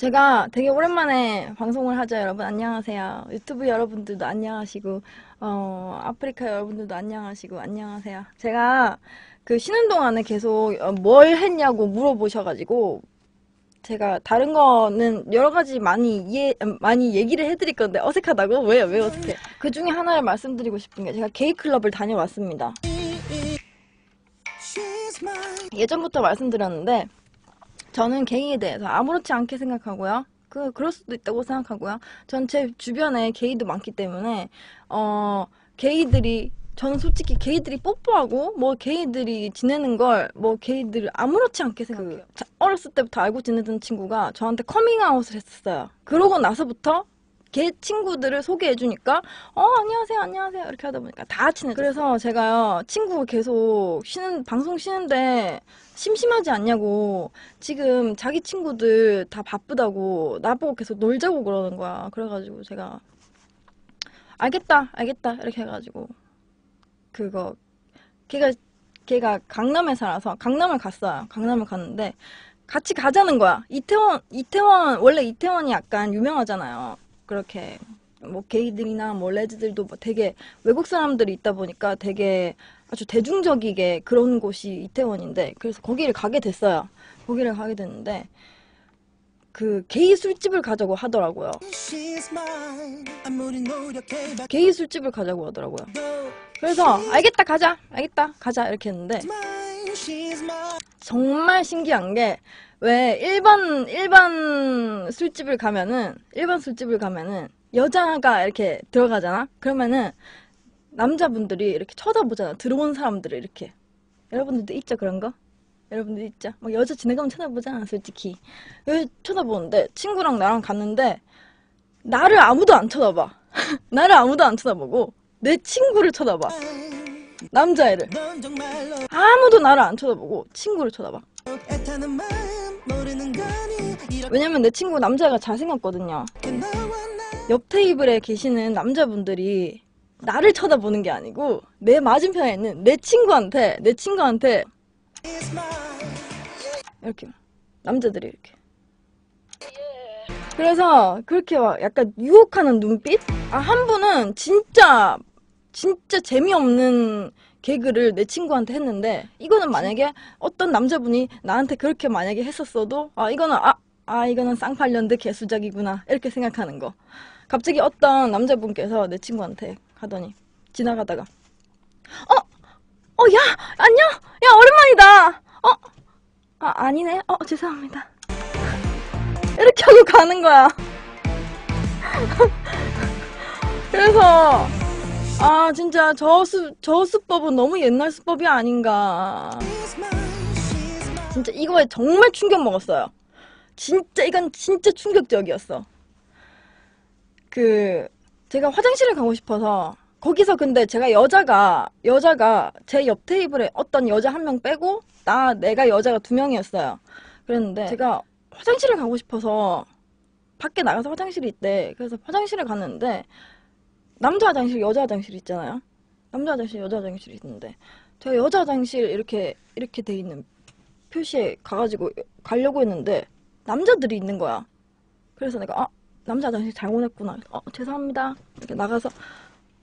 제가 되게 오랜만에 방송을 하죠, 여러분. 안녕하세요. 유튜브 여러분들도 안녕하시고, 어, 아프리카 여러분들도 안녕하시고, 안녕하세요. 제가 그 쉬는 동안에 계속 어, 뭘 했냐고 물어보셔가지고, 제가 다른 거는 여러 가지 많이 이해, 음, 많이 얘기를 해드릴 건데 어색하다고? 왜요? 왜 어색해? 그 중에 하나를 말씀드리고 싶은 게 제가 게이 클럽을 다녀왔습니다. 예전부터 말씀드렸는데, 저는 게이에 대해서 아무렇지 않게 생각하고요. 그, 그럴 수도 있다고 생각하고요. 전 제 주변에 게이도 많기 때문에, 어, 게이들이, 저는 솔직히 게이들이 뽀뽀하고, 뭐 게이들이 지내는 걸, 뭐 게이들을 아무렇지 않게 생각해요. 자, 어렸을 때부터 알고 지내던 친구가 저한테 커밍아웃을 했었어요. 그러고 나서부터 걔 친구들을 소개해 주니까 어 안녕하세요 안녕하세요. 이렇게 하다 보니까 다 친해졌어요. 그래서 제가요 친구가 계속 쉬는 방송 쉬는데 심심하지 않냐고 지금 자기 친구들 다 바쁘다고 나보고 계속 놀자고 그러는 거야. 그래가지고 제가 알겠다 알겠다. 이렇게 해가지고 그거 걔가 걔가 강남에 살아서 강남을 갔어요. 강남을 갔는데 같이 가자는 거야. 이태원 이태원 원래 이태원이 약간 유명하잖아요 그렇게 뭐 게이들이나 뭐 레즈들도 뭐 되게 외국 사람들이 있다 보니까 되게 아주 대중적이게 그런 곳이 이태원인데 그래서 거기를 가게 됐어요. 거기를 가게 됐는데 그 게이 술집을 가자고 하더라고요. 게이 술집을 가자고 하더라고요. 그래서 알겠다 가자 알겠다 가자 이렇게 했는데 정말 신기한 게 왜 일반 일반 술집을 가면은 일반 술집을 가면은 여자가 이렇게 들어가잖아. 그러면은 남자분들이 이렇게 쳐다보잖아. 들어온 사람들을 이렇게. 여러분들도 있죠 그런 거? 여러분들 있죠? 막 여자 지나가면 쳐다보잖아 솔직히. 여기 쳐다보는데 친구랑 나랑 갔는데 나를 아무도 안 쳐다봐. 나를 아무도 안 쳐다보고 내 친구를 쳐다봐. 남자애를. 아무도 나를 안 쳐다보고 친구를 쳐다봐. 왜냐면 내 친구 남자가 잘생겼거든요. 옆 테이블에 계시는 남자분들이 나를 쳐다보는 게 아니고 내 맞은편에 있는 내 친구한테 내 친구한테 이렇게 남자들이 이렇게 그래서 그렇게 막 약간 유혹하는 눈빛? 아 한 분은 진짜 진짜 재미없는 개그를 내 친구한테 했는데 이거는 만약에 어떤 남자분이 나한테 그렇게 만약에 했었어도 아 이거는 아, 아 이거는 쌍팔년대 개수작이구나 이렇게 생각하는 거. 갑자기 어떤 남자분께서 내 친구한테 하더니 지나가다가 어? 어 야 안녕! 야 오랜만이다! 어? 아 아니네. 어 죄송합니다. 이렇게 하고 가는 거야. 그래서 아 진짜 저, 수, 저 수법은 너무 옛날 수법이 아닌가. 진짜 이거에 정말 충격 먹었어요. 진짜 이건 진짜 충격적이었어. 그 제가 화장실을 가고 싶어서 거기서 근데 제가 여자가 여자가 제 옆 테이블에 어떤 여자 한 명 빼고 나 내가 여자가 두 명이었어요. 그랬는데 제가 화장실을 가고 싶어서 밖에 나가서 화장실이 있대. 그래서 화장실을 갔는데 남자 화장실, 여자 화장실 있잖아요. 남자 화장실, 여자 화장실 있는데 제가 여자 화장실 이렇게 이렇게 돼 있는 표시에 가가지고 가려고 했는데 남자들이 있는 거야. 그래서 내가 아 남자 화장실 잘못 했구나. 어 죄송합니다. 이렇게 나가서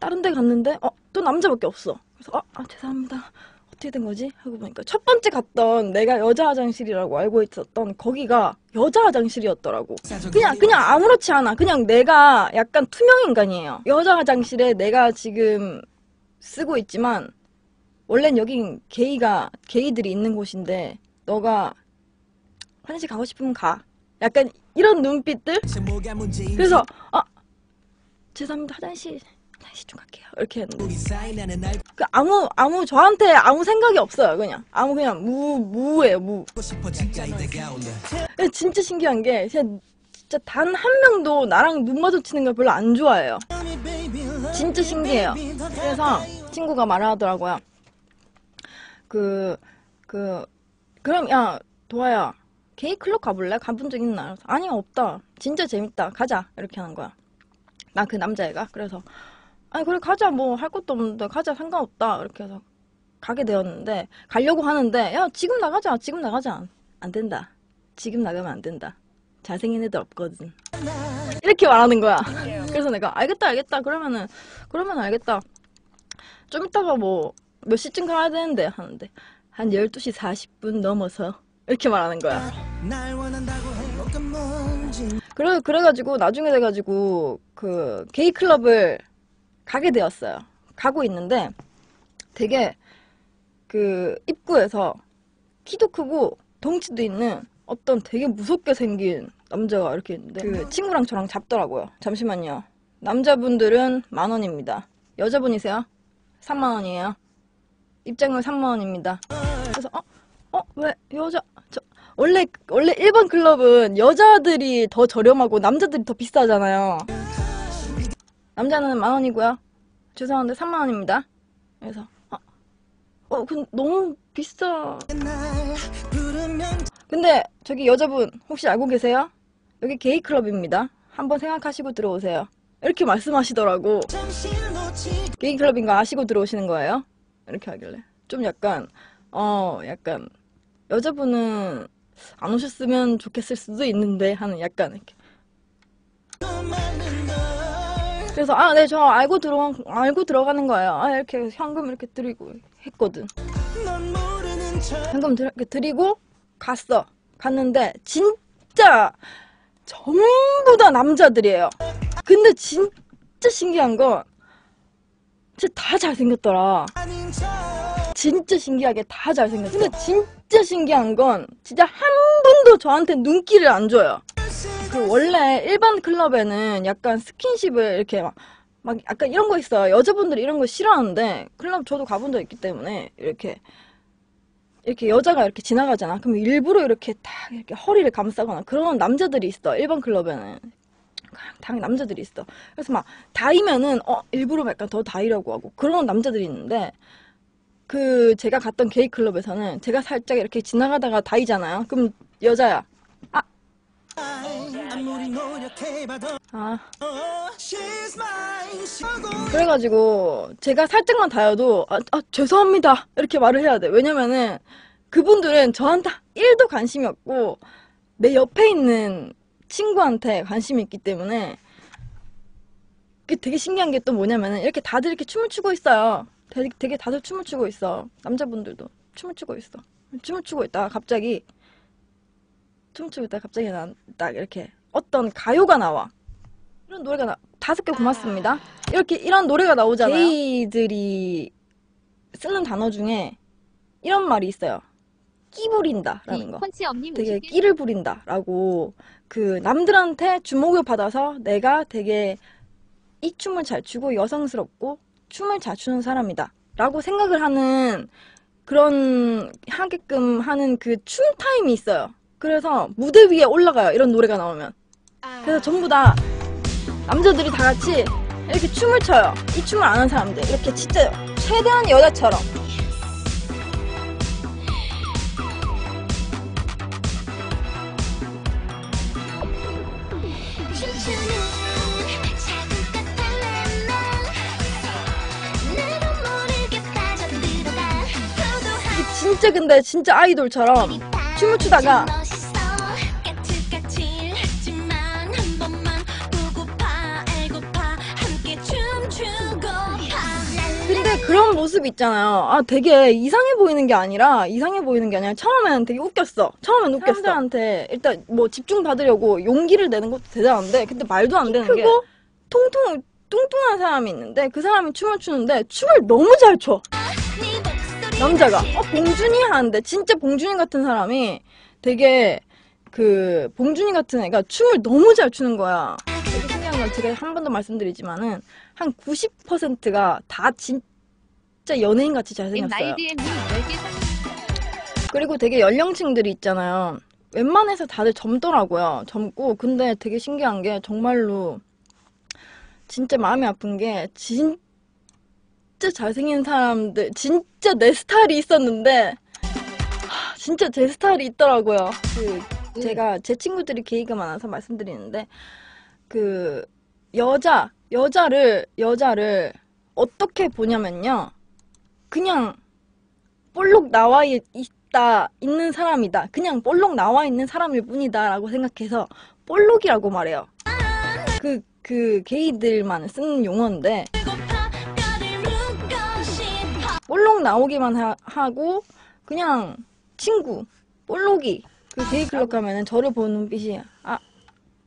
다른 데 갔는데 어 또 남자밖에 없어. 그래서 아, 아 죄송합니다. 어떻게 된 거지? 하고 보니까 첫 번째 갔던 내가 여자 화장실이라고 알고 있었던 거기가 여자 화장실이었더라고. 그냥 그냥 아무렇지 않아. 그냥 내가 약간 투명 인간이에요. 여자 화장실에 내가 지금 쓰고 있지만 원래는 여긴 게이가 게이들이 있는 곳인데 너가 화장실 가고 싶으면 가. 약간 이런 눈빛들. 그래서 아 죄송합니다 화장실 좀 갈게요. 이렇게 했는데 그 아무 아무 저한테 아무 생각이 없어요. 그냥 아무 그냥 무 무예요 무. 진짜 신기한 게 진짜, 단 한 명도 나랑 눈 마주치는 걸 별로 안 좋아해요. 진짜 신기해요. 그래서 친구가 말하더라고요. 그, 그, 그럼, 야, 도아야, 게이 클럽 가볼래? 가본 적 있나? 아니, 없다. 진짜 재밌다. 가자. 이렇게 하는 거야. 나 그 남자애가. 그래서, 아니, 그래, 가자. 뭐, 할 것도 없는데, 가자. 상관없다. 이렇게 해서 가게 되었는데, 가려고 하는데, 야, 지금 나가자. 지금 나가자. 안 된다. 지금 나가면 안 된다. 잘생긴 애들 없거든. 이렇게 말하는 거야. 그래서 내가 알겠다 알겠다 그러면은 그러면 알겠다. 좀 이따가 뭐 몇 시쯤 가야 되는데 하는데 한 12시 40분 넘어서 이렇게 말하는 거야. 그래 그래가지고 나중에 돼가지고 그 게이 클럽을 가게 되었어요. 가고 있는데 되게 그 입구에서 키도 크고 덩치도 있는 어떤 되게 무섭게 생긴 남자가 이렇게 있는데 그 친구랑 저랑 잡더라고요. 잠시만요. 남자분들은 만 원입니다. 여자분이세요? 3만 원이에요. 입장료 3만 원입니다. 그래서 어? 어? 왜 여자 저 원래 원래 일반 클럽은 여자들이 더 저렴하고 남자들이 더 비싸잖아요. 남자는 만 원이고요. 죄송한데 3만 원입니다. 그래서 어, 어, 근 너무 비싸. 근데 저기 여자분 혹시 알고 계세요? 여기 게이 클럽입니다. 한번 생각하시고 들어오세요. 이렇게 말씀하시더라고. 게이 클럽인 거 아시고 들어오시는 거예요? 이렇게 하길래 좀 약간 어 약간 여자분은 안 오셨으면 좋겠을 수도 있는데 하는 약간 이렇게 그래서 아 네 저 알고 들어 알고 들어가는 거예요. 아 이렇게 현금 이렇게 드리고 했거든. 현금 드, 이렇게 드리고 갔어. 갔는데 진짜 전부 다 남자들이에요. 근데 진짜 신기한 건 진짜 다 잘생겼더라. 진짜 신기하게 다 잘생겼어. 근데 진짜 신기한 건 진짜 한 분도 저한테 눈길을 안 줘요. 그 원래 일반 클럽에는 약간 스킨십을 이렇게 막, 막 약간 이런 거 있어요. 여자분들이 이런 거 싫어하는데 클럽 저도 가본 적 있기 때문에 이렇게 이렇게 여자가 이렇게 지나가잖아. 그럼 일부러 이렇게 딱 이렇게 허리를 감싸거나 그런 남자들이 있어. 일반 클럽에는. 당 남자들이 있어. 그래서 막 다이면은 어 일부러 약간 더 다이려고 하고 그런 남자들이 있는데 그 제가 갔던 게이 클럽에서는 제가 살짝 이렇게 지나가다가 다이잖아요. 그럼 여자야. 아 무리 노력해봐도 아. 어, 그래가지고 제가 살짝만 닿아도 아, 아, 죄송합니다. 이렇게 말을 해야 돼. 왜냐면은 그분들은 저한테 1도 관심이 없고 내 옆에 있는 친구한테 관심이 있기 때문에 그게 되게 신기한 게 또 뭐냐면은 이렇게 다들 이렇게 춤을 추고 있어요. 되게, 되게 다들 춤을 추고 있어. 남자분들도 춤을 추고 있어. 춤을 추고 있다가 갑자기 춤을 추고 있다가 갑자기 난딱 이렇게 어떤 가요가 나와 이런 노래가 나 다섯 개 고맙습니다. 이렇게 이런 노래가 나오잖아요. 게이들이 쓰는 단어 중에 이런 말이 있어요. 끼 부린다라는 거. 펀치 엄님 되게 50개 끼를 부린다라고 그 남들한테 주목을 받아서 내가 되게 이 춤을 잘 추고 여성스럽고 춤을 잘 추는 사람이다 라고 생각을 하는 그런 하게끔 하는 그 춤 타임이 있어요. 그래서 무대 위에 올라가요. 이런 노래가 나오면. 그래서 전부 다 남자들이 다 같이 이렇게 춤을 춰요. 이 춤을 아는 사람들. 이렇게 진짜 최대한 여자처럼. 진짜 근데 진짜 아이돌처럼 춤을 추다가 근데 그런 모습 있잖아요. 아 되게 이상해 보이는 게 아니라 이상해 보이는 게 아니라 처음에는 되게 웃겼어. 처음엔 웃겼어. 사람들한테 일단 뭐 집중 받으려고 용기를 내는 것도 대단한데 근데 말도 안 되는 게 크고 통통 뚱뚱한 사람이 있는데 그 사람이 춤을 추는데 춤을 너무 잘 춰. 남자가 어 봉준이 하는데 진짜 봉준이 같은 사람이 되게 그 봉준이 같은 애가 춤을 너무 잘 추는 거야. 되게 신기한 건 제가 한 번 더 말씀드리지만은 한 90%가 다 진짜 연예인 같이 잘생겼어요. 나이드엠님 10개 선 그리고 되게 연령층들이 있잖아요. 웬만해서 다들 젊더라고요. 젊고 근데 되게 신기한 게 정말로 진짜 마음이 아픈 게 진짜 잘생긴 사람들 진짜 내 스타일이 있었는데 하, 진짜 제 스타일이 있더라고요. 그 제가 제 친구들이 게이가 많아서 말씀드리는데 그 여자 여자를 여자를 어떻게 보냐면요. 그냥 볼록 나와 있- 있다 있는 사람이다. 그냥 볼록 나와 있는 사람일 뿐이다 라고 생각해서 볼록이라고 말해요. 그, 그 게이들만 쓰는 용어인데 볼록 나오기만 하, 하고 그냥 친구 볼록이 그 게이 클럽 가면은 저를 보는 눈빛이 아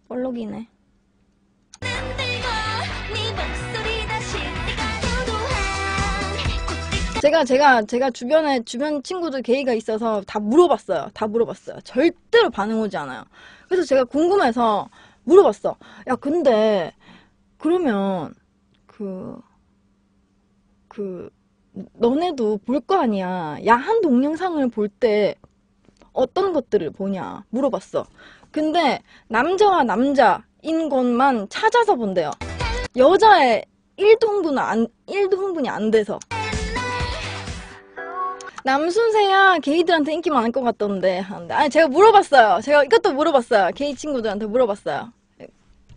볼록이네 제가 제가 제가 주변에 주변 친구들 게이가 있어서 다 물어봤어요. 다 물어봤어요. 절대로 반응 오지 않아요. 그래서 제가 궁금해서 물어봤어. 야 근데 그러면 그그 너네도 볼 거 아니야. 야한 동영상을 볼 때 어떤 것들을 보냐 물어봤어. 근데 남자와 남자인 것만 찾아서 본대요. 여자의 1도 흥분은 안, 1도 흥분이 안 돼서 남순세야 게이들한테 인기 많을 것 같던데 하는데. 아니 제가 물어봤어요. 제가 이것도 물어봤어요. 게이 친구들한테 물어봤어요.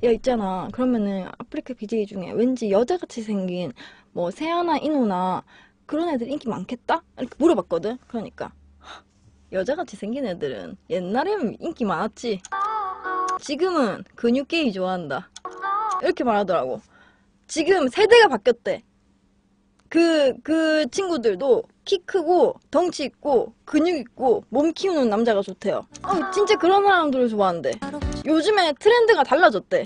야 있잖아. 그러면은 아프리카 BJ 중에 왠지 여자같이 생긴 뭐 세아나 이노나 그런 애들 인기 많겠다? 이렇게 물어봤거든. 그러니까. 하, 여자같이 생긴 애들은 옛날에는 인기 많았지. 지금은 근육 게이 좋아한다. 이렇게 말하더라고. 지금 세대가 바뀌었대. 그, 그 친구들도 키 크고, 덩치 있고, 근육 있고, 몸 키우는 남자가 좋대요. 어, 진짜 그런 사람들을 좋아한대. 요즘에 트렌드가 달라졌대.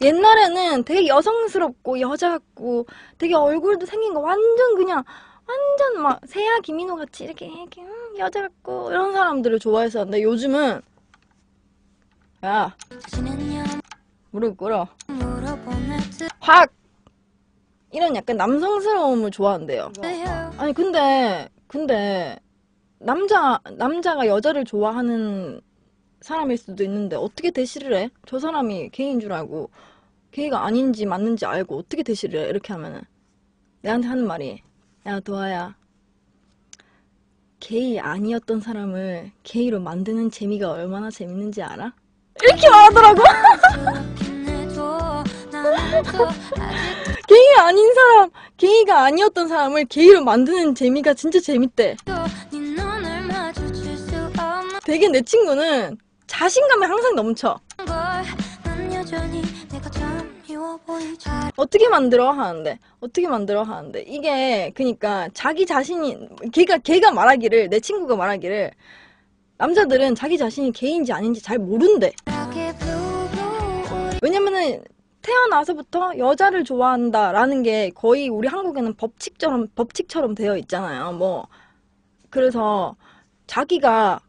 옛날에는 되게 여성스럽고, 여자 같고, 되게 얼굴도 생긴 거 완전 그냥, 완전 막, 세아 김인호 같이 이렇게, 이렇게, 음, 여자 같고, 이런 사람들을 좋아했었는데, 요즘은, 야, 무릎 꿇어. 확! 이런 약간 남성스러움을 좋아한대요. 아니 근데 근데 남자 남자가 여자를 좋아하는 사람일 수도 있는데 어떻게 대시를 해? 저 사람이 게이인 줄 알고 게이가 아닌지 맞는지 알고 어떻게 대시를 해? 이렇게 하면은 내한테 하는 말이 야 도아야 게이 아니었던 사람을 게이로 만드는 재미가 얼마나 재밌는지 알아? 이렇게 말하더라고. 게이 아닌 사람, 게이가 아니었던 사람을 게이로 만드는 재미가 진짜 재밌대. 되게 내 친구는 자신감이 항상 넘쳐. 어떻게 만들어 하는데 어떻게 만들어 하는데 이게 그니까 자기 자신이 걔가 걔가 말하기를 내 친구가 말하기를 남자들은 자기 자신이 게이인지 아닌지 잘 모른대. 왜냐면은 태어나서부터 여자를 좋아한다라는 게 거의 우리 한국에는 법칙처럼 법칙처럼 되어 있잖아요. 뭐 그래서 자기가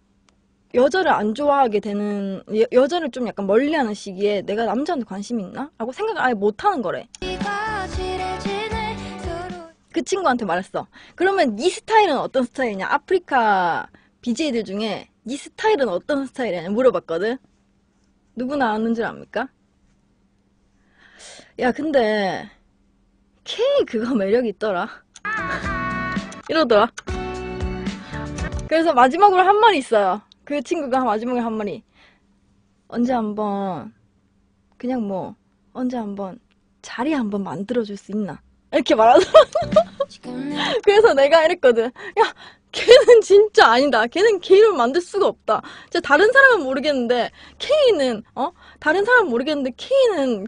여자를 안 좋아하게 되는 여, 여자를 좀 약간 멀리하는 시기에 내가 남자한테 관심 있나? 라고 생각을 아예 못 하는 거래. 그 친구한테 말했어. 그러면 네 스타일은 어떤 스타일이냐? 아프리카 BJ들 중에 네 스타일은 어떤 스타일이냐 물어봤거든. 누구 나왔는 줄 압니까? 야 근데 K 그거 매력 있더라. 이러더라. 그래서 마지막으로 한 말이 있어요. 그 친구가 마지막에 한 말이 언제 한번 그냥 뭐 언제 한번 자리 한번 만들어줄 수 있나 이렇게 말하더라고. 그래서 내가 이랬거든. 야, 걔는 진짜 아니다. 걔는 K를 만들 수가 없다. 진짜 다른 사람은 모르겠는데 K는 어 다른 사람은 모르겠는데 K는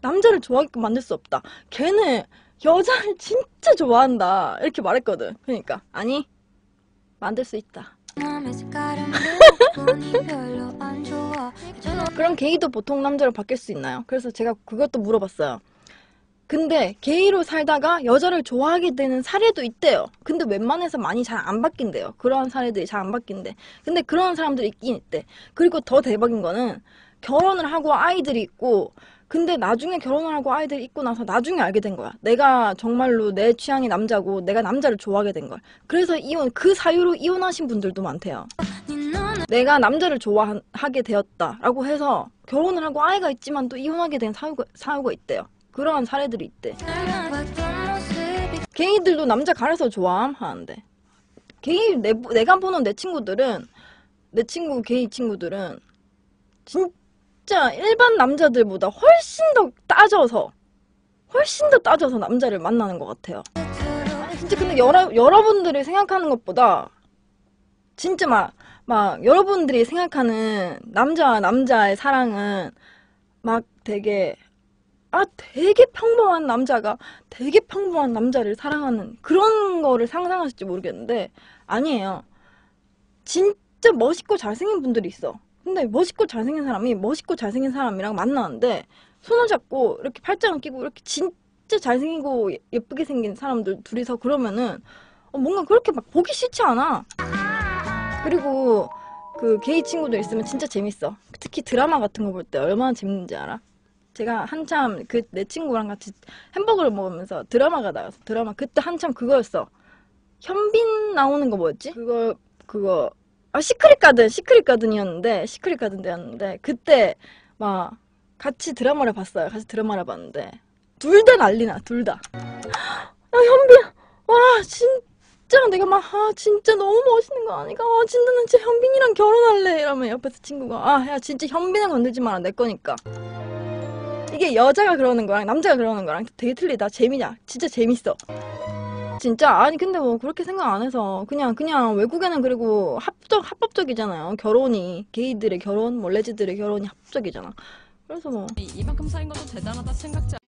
남자를 좋아하게끔 만들 수 없다. 걔는 여자를 진짜 좋아한다. 이렇게 말했거든. 그러니까 아니 만들 수 있다. 그럼 게이도 보통 남자로 바뀔 수 있나요? 그래서 제가 그것도 물어봤어요. 근데 게이로 살다가 여자를 좋아하게 되는 사례도 있대요. 근데 웬만해서 많이 잘 안 바뀐대요. 그러한 사례들이 잘 안 바뀐대. 근데 그런 사람들이 있긴 있대. 그리고 더 대박인 거는 결혼을 하고 아이들이 있고 근데 나중에 결혼을 하고 아이들이 있고 나서 나중에 알게 된 거야. 내가 정말로 내 취향이 남자고 내가 남자를 좋아하게 된 걸. 그래서 이혼 그 사유로 이혼하신 분들도 많대요. 내가 남자를 좋아하게 되었다라고 해서 결혼을 하고 아이가 있지만 또 이혼하게 된 사유가, 사유가 있대요. 그러한 사례들이 있대. 게이들도 남자 가려서 좋아함 하는데 게이 내, 내가 보는 내 친구들은 내 친구 게이 친구들은 진 짜 일반 남자들보다 훨씬 더 따져서 훨씬 더 따져서 남자를 만나는 것 같아요. 아니 진짜 근데 여러, 여러분들이 생각하는 것보다 진짜 막 막 여러분들이 생각하는 남자와 남자의 사랑은 막 되게 아 되게 평범한 남자가 되게 평범한 남자를 사랑하는 그런 거를 상상하실지 모르겠는데 아니에요. 진짜 멋있고 잘생긴 분들이 있어. 근데 멋있고 잘생긴 사람이 멋있고 잘생긴 사람이랑 만나는데 손을 잡고 이렇게 팔짱을 끼고 이렇게 진짜 잘생기고 예- 예쁘게 생긴 사람들 둘이서 그러면은 어, 뭔가 그렇게 막 보기 싫지 않아. 그리고 그 게이 친구들 있으면 진짜 재밌어. 특히 드라마 같은 거 볼 때 얼마나 재밌는지 알아? 제가 한참 그 내 친구랑 같이 햄버거를 먹으면서 드라마가 나왔어. 드라마 그때 한참 그거였어. 현빈 나오는 거 뭐였지? 그거 그거 아 시크릿 가든 시크릿 가든이었는데 시크릿 가든이었는데 그때 막 같이 드라마를 봤어요. 같이 드라마를 봤는데 둘 다 난리나 둘 다. 야 현빈 와 진짜 내가 막 아 진짜 너무 멋있는 거 아니까 아 진짜 나 진짜 현빈이랑 결혼할래 이러면 옆에서 친구가 아 야 진짜 현빈은 건들지 마라 내 거니까. 이게 여자가 그러는 거랑 남자가 그러는 거랑 되게 틀리다. 재미냐? 진짜 재밌어. 진짜 아니 근데 뭐 그렇게 생각 안 해서 그냥 그냥 외국에는 그리고 합적 합법적이잖아요. 결혼이 게이들의 결혼, 뭐 레즈들의 결혼이 합법적이잖아. 그래서 뭐 이- 이만큼 쌓인 것도 대단하다 생각지